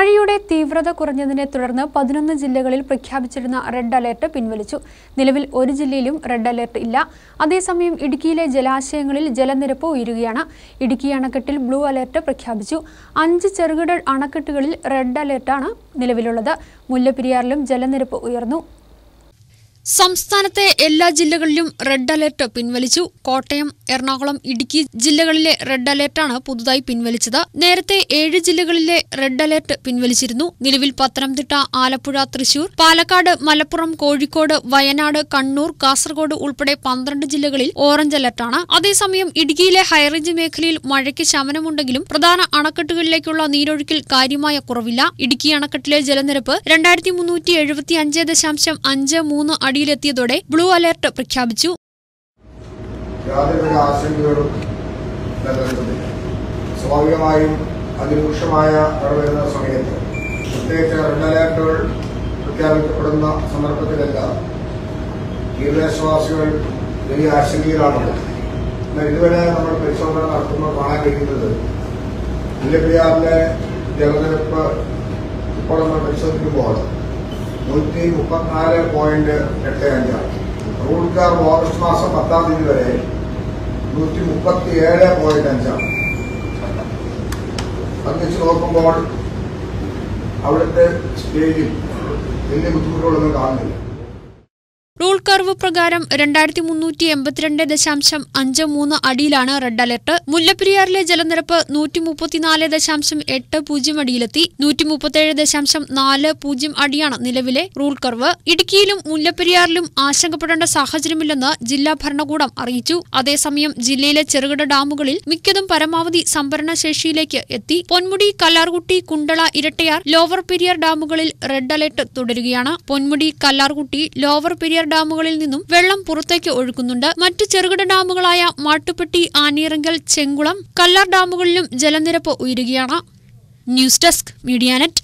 മഴയുടെ തീവ്രത കുറഞ്ഞതിനെ തുടർന്ന് പതിനൊന്ന് ജില്ലകളിൽ പ്രഖ്യാപിച്ചിരുന്ന റെഡ് അലേർട്ട് പിൻവലിച്ചു. നിലവിൽ ഒരു ജില്ലയിലും റെഡ് അലേർട്ട് ഇല്ല. അതേസമയം ഇടുക്കിയിലെ ജലാശയങ്ങളിൽ ജലനിരപ്പ് ഉയരുകയാണ്. ഇടുക്കി അണക്കെട്ടിൽ ബ്ലൂ അലേർട്ട് പ്രഖ്യാപിച്ചു. അഞ്ച് ചെറുകിട അണക്കെട്ടുകളിൽ റെഡ് അലേർട്ടാണ് നിലവിലുള്ളത്. മുല്ലപ്പെരിയാറിലും ജലനിരപ്പ് ഉയർന്നു. സംസ്ഥാനത്തെ എല്ലാ ജില്ലകളിലും റെഡ് അലർട്ട് പിൻവലിച്ചു. കോട്ടയം എറണാകുളം ഇടുക്കി ജില്ലകളിലെ റെഡ് അലേർട്ടാണ് പുതുതായി പിൻവലിച്ചത്. നേരത്തെ ഏഴ് ജില്ലകളിലെ റെഡ് അലർട്ട് പിൻവലിച്ചിരുന്നു. നിലവിൽ പത്തനംതിട്ട ആലപ്പുഴ തൃശൂർ പാലക്കാട് മലപ്പുറം കോഴിക്കോട് വയനാട് കണ്ണൂർ കാസർഗോഡ് ഉൾപ്പെടെ പന്ത്രണ്ട് ജില്ലകളിൽ ഓറഞ്ച് അലർട്ടാണ് അതേസമയം ഇടുക്കിയിലെ ഹൈറേഞ്ച് മേഖലയിൽ മഴയ്ക്ക് ശമനമുണ്ടെങ്കിലും പ്രധാന അണക്കെട്ടുകളിലേക്കുള്ള നീരൊഴുക്കിൽ കാര്യമായ കുറവില്ല. ഇടുക്കി അണക്കെട്ടിലെ ജലനിരപ്പ് രണ്ടായിരത്തി മുന്നൂറ്റി എഴുപത്തി അഞ്ച് ദശാംശം അഞ്ച് മൂന്ന് അടിയിലെത്തിയതോടെ ബ്ലൂ അലർട്ട് പ്രഖ്യാപിച്ചു. സ്വാഭാവികമായും അതിരൂക്ഷമായ മഴ സമയത്ത് പ്രത്യേകിച്ച് റെഡ് അലേർട്ടുകൾ പ്രഖ്യാപിക്കപ്പെടുന്ന സന്ദർഭത്തിലെല്ലാം തീരദേശവാസികൾ വലിയ ആശങ്കയിലാണുള്ളത്. ഇതുവരെ നമ്മൾ പരിശോധന നടത്തുമ്പോൾ കാണാൻ കഴിയുന്നത് മുല്ലപ്പെരിയാറിലെ ജലനിരപ്പ് ഇപ്പോൾ നമ്മൾ പരിശോധിക്കുമ്പോൾ നൂറ്റി മുപ്പത്തിനാല് പോയിന്റ് എട്ട് അഞ്ചാണ് റൂൾക്കാർ ഓഗസ്റ്റ് മാസം പത്താം തീയതി വരെ നൂറ്റി മുപ്പത്തി ഏഴ് പോയിന്റ് അഞ്ചാണ് അത് നോക്കുമ്പോൾ അവിടുത്തെ സ്റ്റേജിൽ വലിയ ബുദ്ധിമുട്ടുകളൊന്നും കാണുന്നില്ല. റൂൾ കർവ് പ്രകാരം രണ്ടായിരത്തി മുന്നൂറ്റി എൺപത്തിരണ്ട് ദശാംശം അഞ്ച് മൂന്ന് അടിയിലാണ് റെഡ് അലർട്ട്. മുല്ലപ്പെരിയാറിലെ ജലനിരപ്പ് നൂറ്റി മുപ്പത്തിനാല് ദശാംശം എട്ട് പൂജ്യം അടിയിലെത്തി. നൂറ്റി മുപ്പത്തേഴ് ദശാംശം നാല് പൂജ്യം അടിയാണ് നിലവിലെ റൂൾ കർവ്. ഇടുക്കിയിലും മുല്ലപ്പെരിയാറിലും ആശങ്കപ്പെടേണ്ട സാഹചര്യമില്ലെന്ന് ജില്ലാ ഭരണകൂടം അറിയിച്ചു. അതേസമയം ജില്ലയിലെ ചെറുകിട ഡാമുകളിൽ മിക്കതും പരമാവധി സംഭരണ ശേഷിയിലേക്ക് എത്തി. പൊന്മുടി കല്ലാർകുട്ടി കുണ്ടള ഇരട്ടയാർ ലോവർ പെരിയാർ ഡാമുകളിൽ റെഡ് അലർട്ട് തുടരുകയാണ്. പൊന്മുടി കല്ലാർകുട്ടി ലോവർ പെരിയാർ ഡാമുകളിൽ നിന്നും വെള്ളം പുറത്തേക്ക് ഒഴുക്കുന്നുണ്ട്. മറ്റ് ചെറുകിട ഡാമുകളായ മാട്ടുപ്പെട്ടി ആനീറങ്കൽ ചെങ്കുളം കല്ലാർ ഡാമുകളിലും ജലനിരപ്പ് ഉയരുകയാണ്. News desk Medianet